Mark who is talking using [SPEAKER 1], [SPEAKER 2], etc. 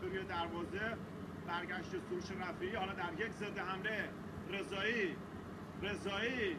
[SPEAKER 1] به روی دروازه برگشت سروش رفیعی. حالا در یک ضد حمله رضایی رضایی.